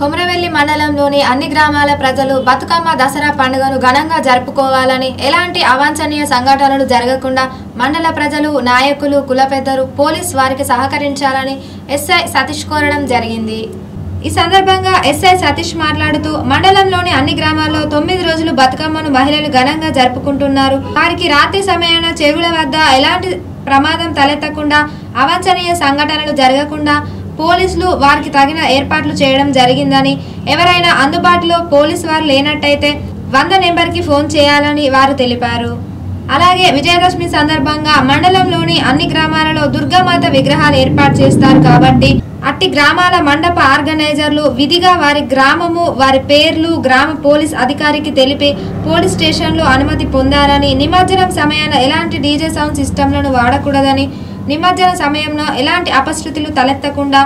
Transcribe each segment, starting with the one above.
కొమరవెల్లి మండలంలోని అన్ని గ్రామాల ప్రజలు బతుకమ్మ దసరా పండుగను ఘనంగా జరుపుకోవాలని ఎలాంటి అవాంఛనీయ సంఘటనలు జరగకుండా మండల ప్రజలు నాయకులు కుల పెద్దలు పోలీస్ వారికి సహకరించాలని ఎస్ఐ సతీష్ కోరడం జరిగింది. ఈ సందర్భంగా ఎస్ఐ సతీష్ మాట్లాడుతూ మండలంలోని అన్ని గ్రామాల్లో తొమ్మిది రోజులు బతుకమ్మను మహిళలు ఘనంగా జరుపుకుంటున్నారు. వారికి రాత్రి సమయాన చెరువుల వద్ద ఎలాంటి ప్రమాదం తలెత్తకుండా అవాంఛనీయ సంఘటనలు జరగకుండా పోలీసులు వారికి తగిన ఏర్పాట్లు చేయడం జరిగిందని ఎవరైనా అందుబాటులో పోలీసు వారు లేనట్టయితే వంద నెంబర్కి ఫోన్ చేయాలని వారు తెలిపారు. అలాగే విజయదశమి సందర్భంగా మండలంలోని అన్ని గ్రామాలలో దుర్గామాత విగ్రహాలు ఏర్పాటు చేస్తారు కాబట్టి అట్టి గ్రామాల మండప ఆర్గనైజర్లు విధిగా వారి గ్రామము వారి పేర్లు గ్రామ పోలీస్ అధికారికి తెలిపి పోలీస్ స్టేషన్లో అనుమతి పొందాలని నిమజ్జనం సమయాన ఎలాంటి డీజే సౌండ్ సిస్టంలను వాడకూడదని నిమజ్జన సమయంలో ఎలాంటి అపశృతులు తలెత్తకుండా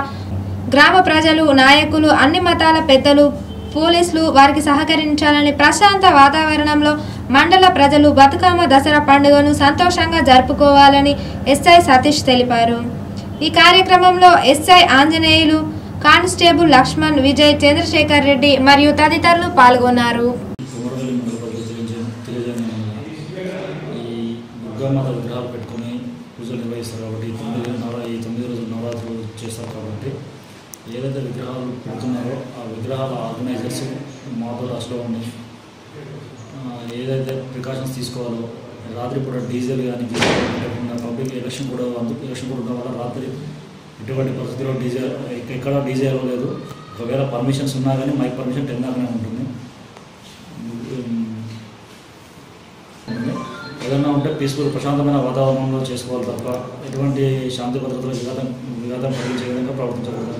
గ్రామ ప్రజలు నాయకులు అన్ని మతాల పెద్దలు పోలీసులు వారికి సహకరించాలని ప్రశాంత వాతావరణంలో మండల ప్రజలు బతుకమ్మ దసరా పండుగను సంతోషంగా జరుపుకోవాలని ఎస్ఐ సతీష్ తెలిపారు. ఈ కార్యక్రమంలో ఎస్ఐ ఆంజనేయులు కానిస్టేబుల్ లక్ష్మణ్ విజయ్ చంద్రశేఖర్ రెడ్డి మరియు తదితరులు పాల్గొన్నారు. ఈ పూజలు నిర్వహిస్తారు కాబట్టి తొమ్మిది నవరా ఈ తొమ్మిది రోజులు నవరాత్రులు చేస్తారు కాబట్టి ఏదైతే విగ్రహాలు పెడుతున్నారో ఆ విగ్రహాల ఆర్గనైజర్స్ మాతో రాష్ట్రంలో ఉండి ఏదైతే ప్రికాషన్స్ తీసుకోవాలో రాత్రి పూట డీజిల్ కానీ డీజిల్ పబ్లిక్ ఎలక్షన్ కూడా అందుకు ఎలక్షన్ కూడా ఉండడం వల్ల రాత్రి ఎటువంటి పరిస్థితిలో డీజే ఎక్కడ డీజే అవ్వలేదు ఒకవేళ పర్మిషన్స్ ఉన్నా కానీ మైక్ పర్మిషన్ టెన్ దాకానే ఉంటుంది. ఏదన్నా ఉంటే పీస్ఫుల్ ప్రశాంతమైన వాతావరణంలో చేసుకోవాలి తప్ప ఎటువంటి శాంతి భద్రతలు విఘాతం విఘాతం కలిగించే విధంగా ప్రవర్తించకూడదు